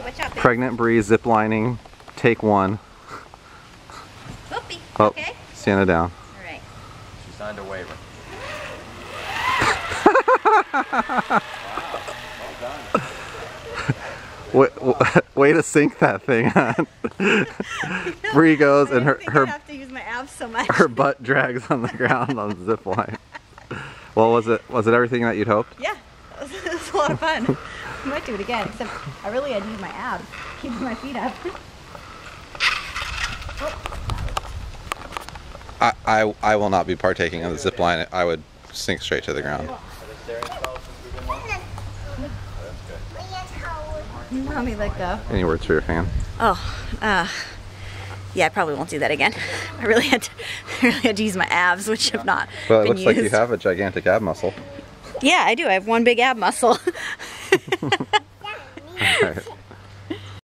Okay, watch out, babe. Pregnant Bree ziplining, take one. Whoopee. Oh, Okay. Sienna down. All right. She signed a waiver. Way, way to sink that thing, hon. Bree goes and her, her, have to use my abs so much. her butt drags on the ground on the zip line. Well, was it was it everything that you'd hoped? Yeah, it was, a lot of fun. I might do it again, except I really had to use my abs, keeping my feet up. I, I, I will not be partaking in the zip line. I would sink straight to the ground. Mommy, let go. Any words for your fan? Oh, uh, yeah, I probably won't do that again. I really had to, I really had to use my abs, which have not Well, it looks used. like you have a gigantic ab muscle. Yeah, I do. I have one big ab muscle.